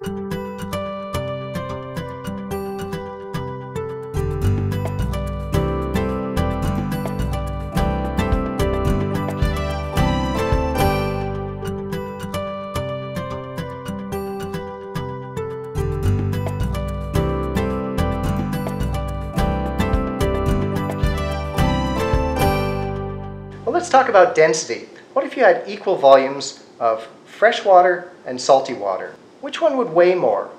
Well, let's talk about density. What if you had equal volumes of fresh water and salty water? Which one would weigh more?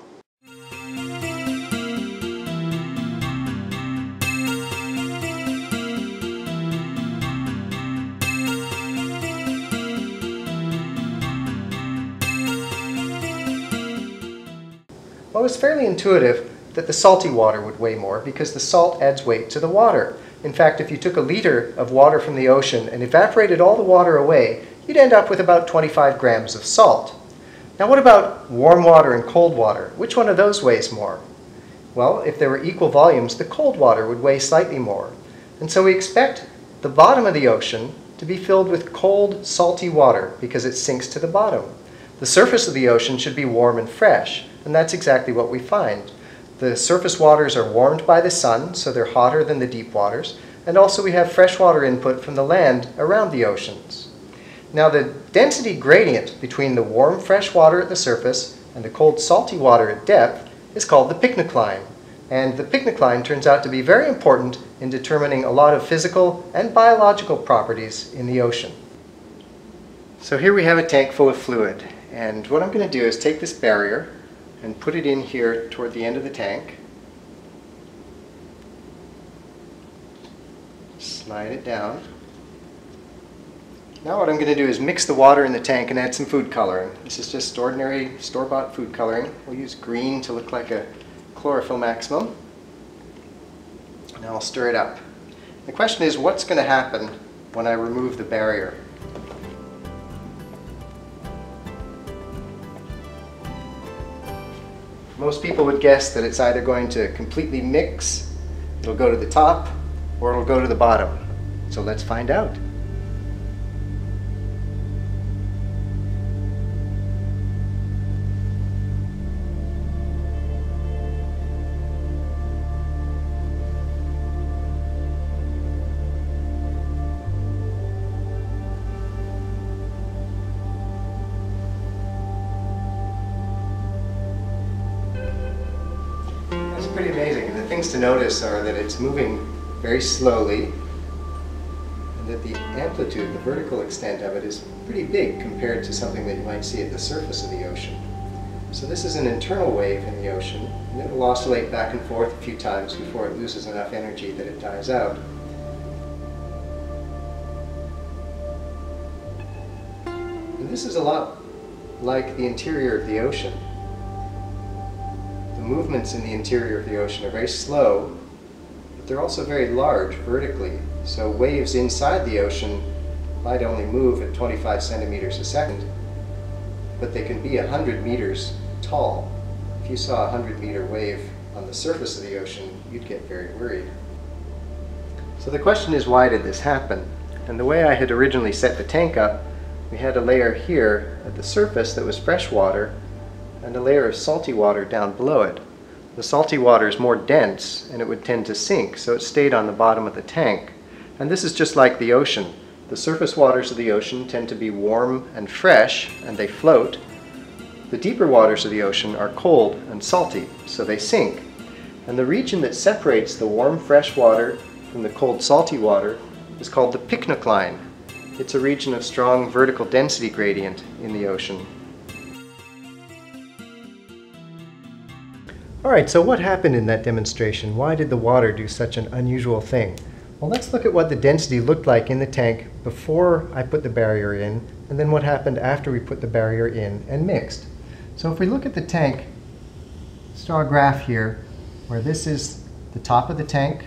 Well, it's fairly intuitive that the salty water would weigh more because the salt adds weight to the water. In fact, if you took a liter of water from the ocean and evaporated all the water away, you'd end up with about 25 grams of salt. Now what about warm water and cold water? Which one of those weighs more? Well, if there were equal volumes, the cold water would weigh slightly more. And so we expect the bottom of the ocean to be filled with cold, salty water because it sinks to the bottom. The surface of the ocean should be warm and fresh, and that's exactly what we find. The surface waters are warmed by the sun, so they're hotter than the deep waters, and also we have freshwater input from the land around the oceans. Now the density gradient between the warm fresh water at the surface and the cold salty water at depth is called the pycnocline. And the pycnocline turns out to be very important in determining a lot of physical and biological properties in the ocean. So here we have a tank full of fluid. And what I'm going to do is take this barrier and put it in here toward the end of the tank. Slide it down. Now what I'm going to do is mix the water in the tank and add some food coloring. This is just ordinary store-bought food coloring. We'll use green to look like a chlorophyll maximum. Now I'll stir it up. The question is what's going to happen when I remove the barrier? Most people would guess that it's either going to completely mix, it'll go to the top, or it'll go to the bottom. So let's find out. Things to notice are that it's moving very slowly and that the amplitude, the vertical extent of it is pretty big compared to something that you might see at the surface of the ocean. So this is an internal wave in the ocean and it will oscillate back and forth a few times before it loses enough energy that it dies out. And this is a lot like the interior of the ocean. The movements in the interior of the ocean are very slow, but they're also very large vertically. So waves inside the ocean might only move at 25 centimeters a second, but they can be 100 meters tall. If you saw a 100 meter wave on the surface of the ocean, you'd get very worried. So the question is why did this happen? And the way I had originally set the tank up, we had a layer here at the surface that was fresh water and a layer of salty water down below it. The salty water is more dense and it would tend to sink, so it stayed on the bottom of the tank. And this is just like the ocean. The surface waters of the ocean tend to be warm and fresh and they float. The deeper waters of the ocean are cold and salty, so they sink. And the region that separates the warm fresh water from the cold salty water is called the pycnocline. It's a region of strong vertical density gradient in the ocean. All right, so what happened in that demonstration? Why did the water do such an unusual thing? Well, let's look at what the density looked like in the tank before I put the barrier in, and then what happened after we put the barrier in and mixed. So if we look at the tank, a graph here, where this is the top of the tank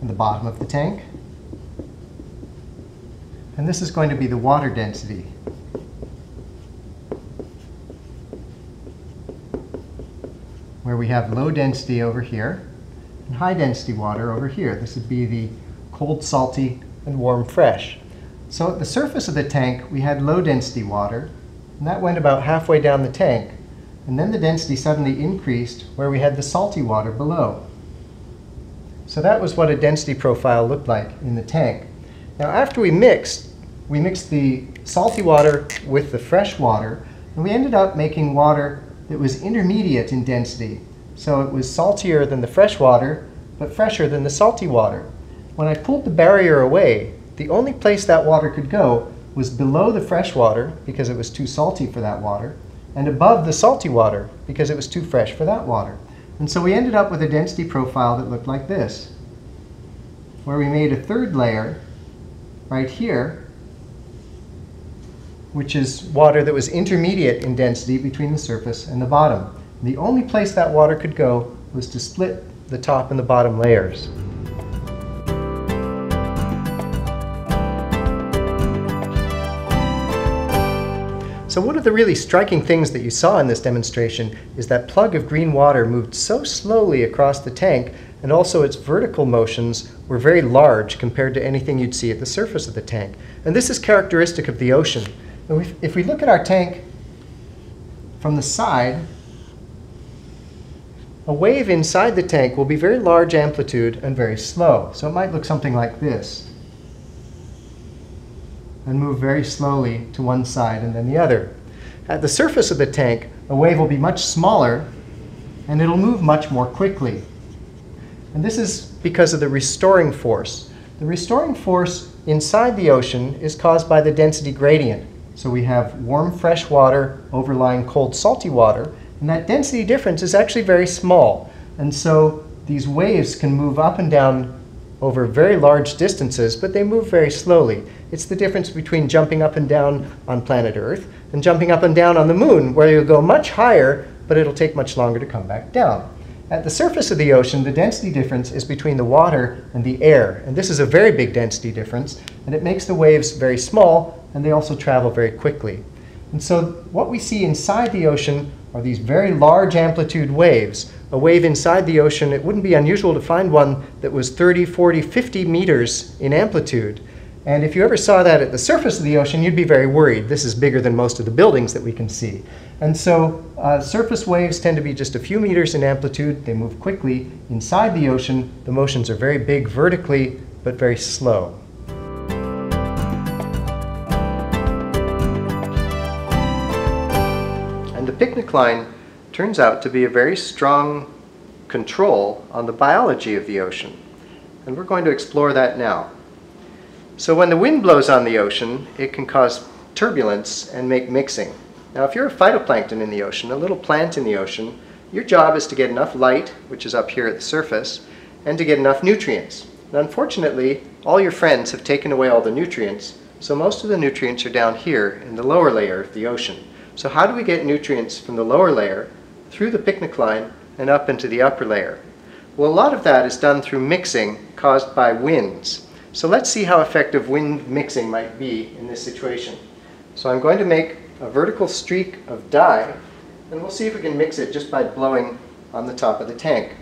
and the bottom of the tank. And this is going to be the water density. Where we have low density over here and high density water over here. This would be the cold, salty, and warm, fresh. So at the surface of the tank, we had low density water, and that went about halfway down the tank. and then the density suddenly increased where we had the salty water below. So that was what a density profile looked like in the tank. Now after we mixed, we mixed the salty water with the fresh water, and we ended up making water that was intermediate in density. So it was saltier than the fresh water, but fresher than the salty water. When I pulled the barrier away, the only place that water could go was below the fresh water, because it was too salty for that water, and above the salty water, because it was too fresh for that water. And so we ended up with a density profile that looked like this, where we made a third layer right here, which is water that was intermediate in density between the surface and the bottom. And the only place that water could go was to split the top and the bottom layers. So one of the really striking things that you saw in this demonstration is that plug of green water moved so slowly across the tank and also its vertical motions were very large compared to anything you'd see at the surface of the tank. And this is characteristic of the ocean. If we look at our tank from the side, a wave inside the tank will be very large amplitude and very slow. So it might look something like this and move very slowly to one side and then the other. At the surface of the tank, a wave will be much smaller and it'll move much more quickly. And this is because of the restoring force. The restoring force inside the ocean is caused by the density gradient. So we have warm fresh water overlying cold salty water, and that density difference is actually very small. And so these waves can move up and down over very large distances, but they move very slowly. It's the difference between jumping up and down on planet Earth and jumping up and down on the moon, where you'll go much higher, but it'll take much longer to come back down. At the surface of the ocean, the density difference is between the water and the air. And this is a very big density difference, and it makes the waves very small, and they also travel very quickly. And so what we see inside the ocean are these very large amplitude waves. A wave inside the ocean, it wouldn't be unusual to find one that was 30, 40, 50 meters in amplitude. And if you ever saw that at the surface of the ocean, you'd be very worried. This is bigger than most of the buildings that we can see. And so uh, surface waves tend to be just a few meters in amplitude. They move quickly. Inside the ocean, the motions are very big vertically, but very slow. And the pycnocline turns out to be a very strong control on the biology of the ocean. And we're going to explore that now. So when the wind blows on the ocean, it can cause turbulence and make mixing. Now if you're a phytoplankton in the ocean, a little plant in the ocean, your job is to get enough light, which is up here at the surface, and to get enough nutrients. And unfortunately, all your friends have taken away all the nutrients, so most of the nutrients are down here in the lower layer of the ocean. So how do we get nutrients from the lower layer through the pycnocline and up into the upper layer? Well, a lot of that is done through mixing caused by winds. So let's see how effective wind mixing might be in this situation. So I'm going to make a vertical streak of dye, and we'll see if we can mix it just by blowing on the top of the tank.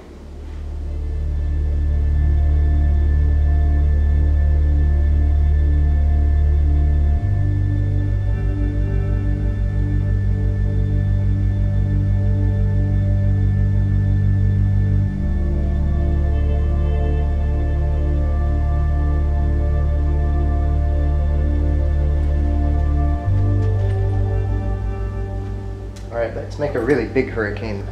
Let's make a really big hurricane.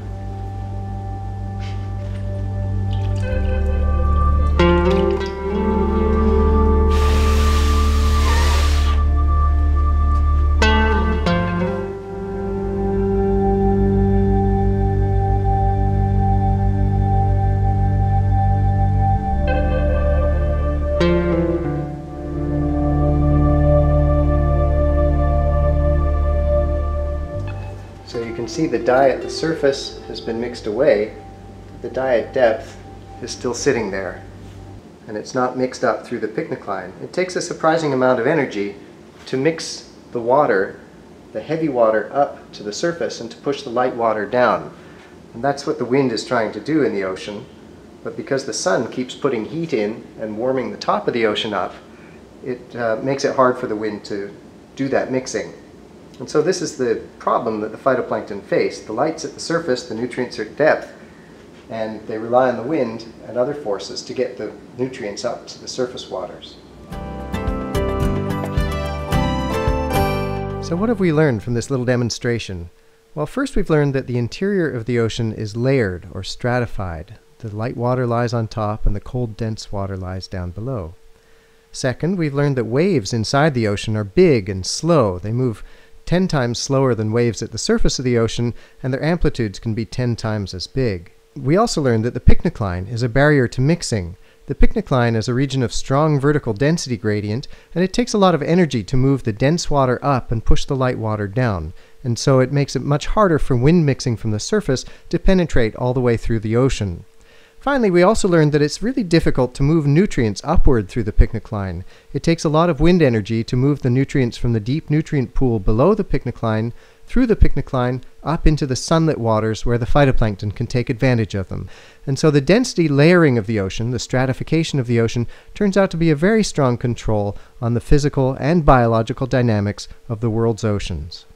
See the dye at the surface has been mixed away. The dye at depth is still sitting there and it's not mixed up through the pycnocline. It takes a surprising amount of energy to mix the water, the heavy water up to the surface and to push the light water down. And that's what the wind is trying to do in the ocean. But because the sun keeps putting heat in and warming the top of the ocean up, it uh, makes it hard for the wind to do that mixing. And so this is the problem that the phytoplankton face. The light's at the surface, the nutrients are at depth, and they rely on the wind and other forces to get the nutrients up to the surface waters. So what have we learned from this little demonstration? Well, first we've learned that the interior of the ocean is layered or stratified. The light water lies on top and the cold dense water lies down below. Second, we've learned that waves inside the ocean are big and slow. They move 10 times slower than waves at the surface of the ocean, and their amplitudes can be 10 times as big. We also learned that the pycnocline is a barrier to mixing. The pycnocline is a region of strong vertical density gradient, and it takes a lot of energy to move the dense water up and push the light water down, and so it makes it much harder for wind mixing from the surface to penetrate all the way through the ocean. Finally, we also learned that it's really difficult to move nutrients upward through the pycnocline. It takes a lot of wind energy to move the nutrients from the deep nutrient pool below the pycnocline through the pycnocline up into the sunlit waters where the phytoplankton can take advantage of them. And so the density layering of the ocean, the stratification of the ocean, turns out to be a very strong control on the physical and biological dynamics of the world's oceans.